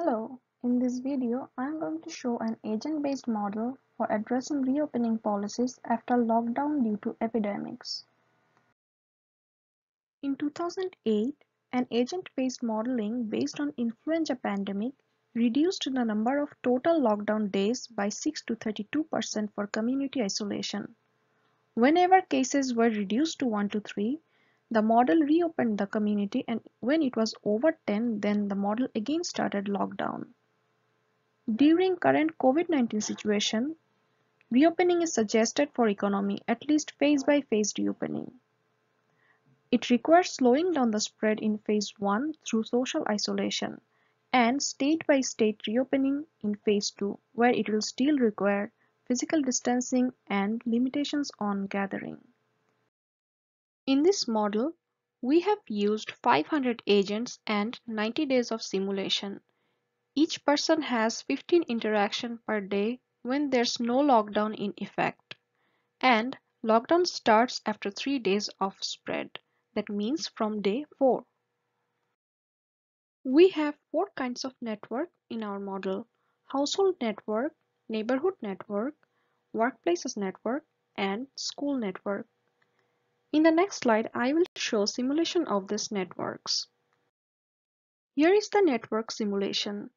Hello, in this video I am going to show an agent-based model for addressing reopening policies after lockdown due to epidemics. In 2008, an agent-based modeling based on influenza pandemic reduced the number of total lockdown days by 6 to 32% for community isolation. Whenever cases were reduced to 1 to 3, the model reopened the community and when it was over 10, then the model again started lockdown. During current COVID-19 situation, reopening is suggested for economy, at least phase by phase reopening. It requires slowing down the spread in phase 1 through social isolation and state by state reopening in phase 2 where it will still require physical distancing and limitations on gathering. In this model, we have used 500 agents and 90 days of simulation. Each person has 15 interactions per day when there's no lockdown in effect. And lockdown starts after 3 days of spread. That means from day 4. We have four kinds of network in our model. Household network, neighborhood network, workplaces network, and school network. In the next slide, I will show simulation of these networks. Here is the network simulation.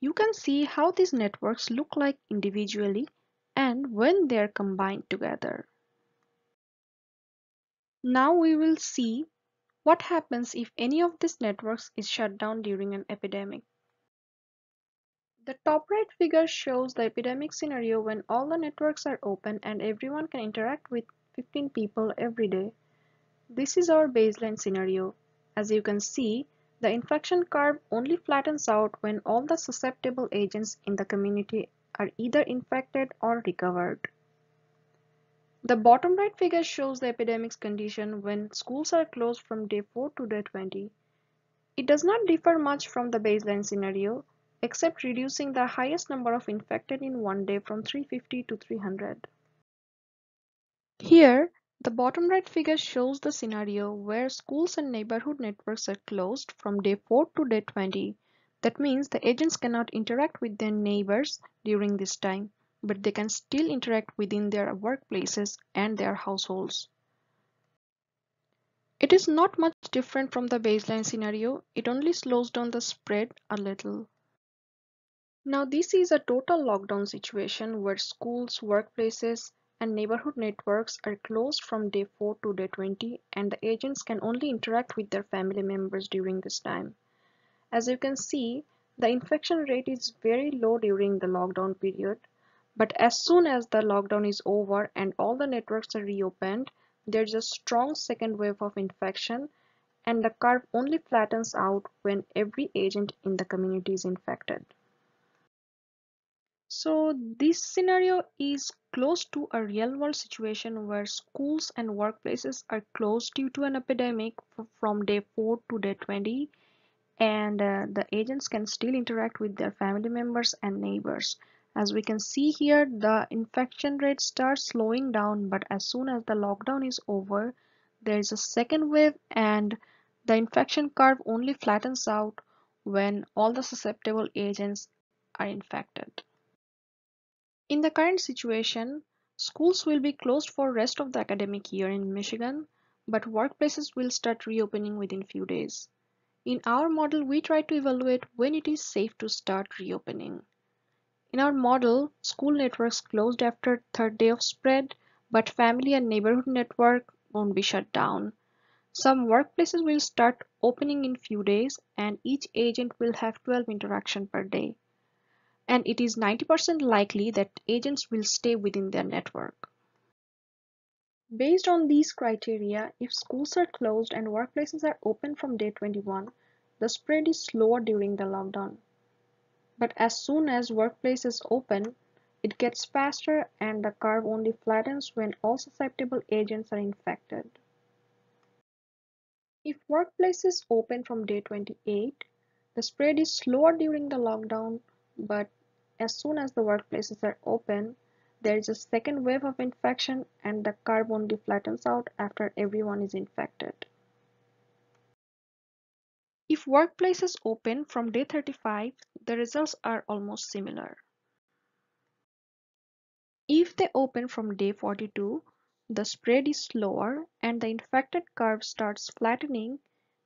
You can see how these networks look like individually and when they are combined together. Now we will see what happens if any of these networks is shut down during an epidemic. The top right figure shows the epidemic scenario when all the networks are open and everyone can interact with 15 people every day. This is our baseline scenario. As you can see, the infection curve only flattens out when all the susceptible agents in the community are either infected or recovered. The bottom right figure shows the epidemic's condition when schools are closed from day 4 to day 20. It does not differ much from the baseline scenario, except reducing the highest number of infected in one day from 350 to 300. Here, the bottom right figure shows the scenario where schools and neighborhood networks are closed from day 4 to day 20. That means the agents cannot interact with their neighbors during this time, but they can still interact within their workplaces and their households. It is not much different from the baseline scenario, it only slows down the spread a little. Now this is a total lockdown situation where schools, workplaces, and neighborhood networks are closed from day 4 to day 20 and the agents can only interact with their family members during this time. As you can see, the infection rate is very low during the lockdown period, but as soon as the lockdown is over and all the networks are reopened, there's a strong second wave of infection and the curve only flattens out when every agent in the community is infected. So this scenario is close to a real world situation where schools and workplaces are closed due to an epidemic from day 4 to day 20 and uh, the agents can still interact with their family members and neighbors. As we can see here, the infection rate starts slowing down but as soon as the lockdown is over, there is a second wave and the infection curve only flattens out when all the susceptible agents are infected. In the current situation, schools will be closed for rest of the academic year in Michigan, but workplaces will start reopening within few days. In our model, we try to evaluate when it is safe to start reopening. In our model, school networks closed after third day of spread, but family and neighborhood network won't be shut down. Some workplaces will start opening in few days and each agent will have 12 interaction per day and it is 90% likely that agents will stay within their network. Based on these criteria, if schools are closed and workplaces are open from day 21, the spread is slower during the lockdown. But as soon as workplaces open, it gets faster and the curve only flattens when all susceptible agents are infected. If workplaces open from day 28, the spread is slower during the lockdown, but as soon as the workplaces are open, there is a second wave of infection and the curve only flattens out after everyone is infected. If workplaces open from day 35, the results are almost similar. If they open from day 42, the spread is slower and the infected curve starts flattening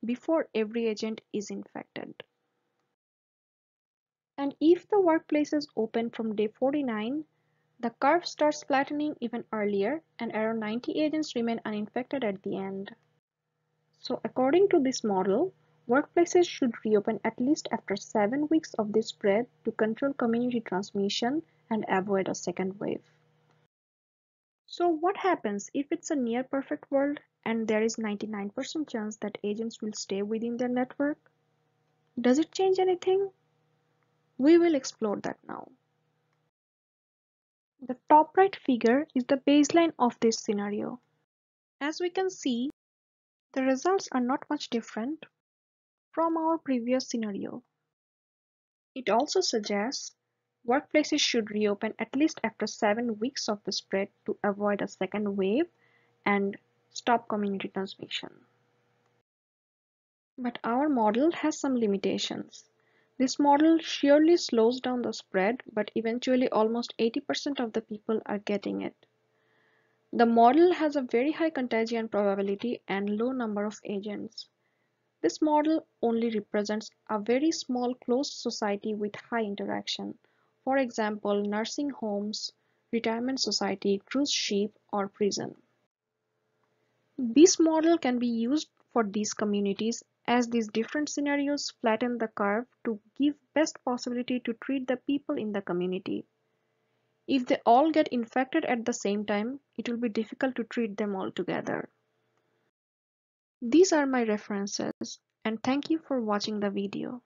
before every agent is infected. And if the workplaces open from day 49, the curve starts flattening even earlier and around 90 agents remain uninfected at the end. So according to this model, workplaces should reopen at least after 7 weeks of this spread to control community transmission and avoid a second wave. So what happens if it's a near perfect world and there is 99% chance that agents will stay within their network? Does it change anything? We will explore that now. The top right figure is the baseline of this scenario. As we can see, the results are not much different from our previous scenario. It also suggests workplaces should reopen at least after 7 weeks of the spread to avoid a second wave and stop community transmission. But our model has some limitations. This model surely slows down the spread, but eventually almost 80% of the people are getting it. The model has a very high contagion probability and low number of agents. This model only represents a very small closed society with high interaction, for example nursing homes, retirement society, cruise ship, or prison. This model can be used for these communities as these different scenarios flatten the curve to give best possibility to treat the people in the community. If they all get infected at the same time, it will be difficult to treat them all together. These are my references and thank you for watching the video.